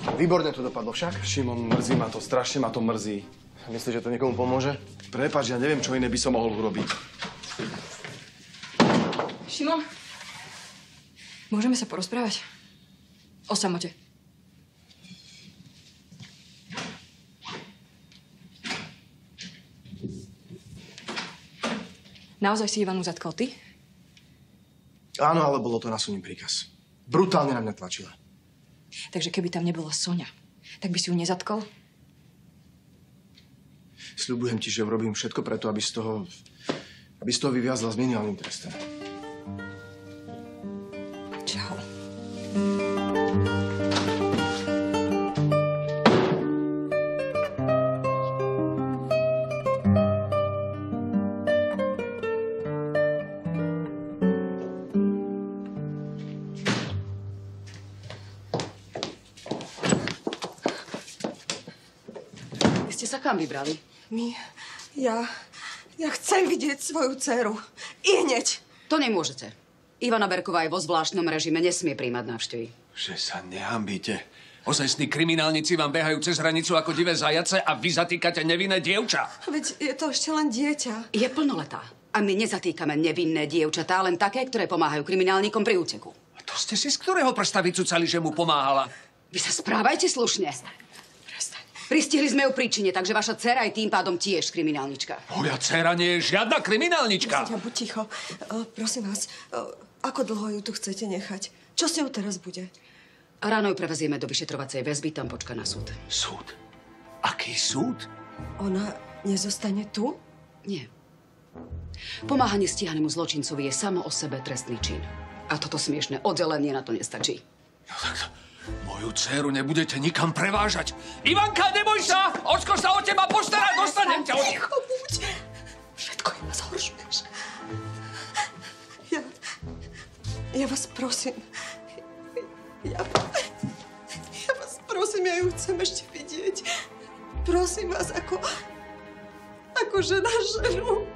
Výborne to dopadlo však. Šimon, mrzí ma to, strašne ma to mrzí. Myslíš, že to niekomu pomôže? Prepač, ja neviem, čo iné by som mohol urobiť. Šimon, môžeme sa porozprávať? O samote. Naozaj si Ivanu zatkol ty? Áno, ale bolo to na Sonin príkaz. Brutálne na mňa tlačila. Takže keby tam nebola Sonia, tak by si ju nezatkol? Sľubujem ti, že urobím všetko preto, aby z toho, aby z toho vyviazla s minimálnym trestom. Čau. Ste sa kam vybrali? My, ja, ja chcem vidieť svoju dceru. I hneď. To nemôžete. Ivana Berková je vo zvláštnom režime, nesmie príjmať návštevy. Že sa nehambíte. Ozajstní kriminálnici vám behajú cez hranicu ako divé zajace a vy zatýkate nevinné dievča. Veď je to ešte len dieťa. Je plnoletá. A my nezatýkame nevinné dievčatá, len také, ktoré pomáhajú kriminálnikom pri úteku. A to ste si z ktorého prsta vycucali, že mu pomáhala? Vy sa správajte slušne. Pristihli sme ju príčine, takže vaša dcera je tým pádom tiež kriminálnička. Moja dcera nie je žiadna kriminálnička. Ja, buď ticho. O, prosím vás, o, ako dlho ju tu chcete nechať? Čo s ňou teraz bude? A ráno ju prevezieme do vyšetrovacej väzby, tam počka na súd. Súd? Aký súd? Ona nezostane tu? Nie. Pomáhanie stíhanému zločincovi je samo o sebe trestný čin. A toto smiešné oddelenie na to nestačí. No tak to, moju dceru nebudete nikam prevážať. Ivanka, neboj sa! Ocko sa o teba postará, dostanem ťa od nich. Buď. Všetko iba zhoršuješ. Ja, ja vás prosím. Ja, ja vás prosím, ja ju chcem ešte vidieť. Prosím vás, ako, ako žena ženu.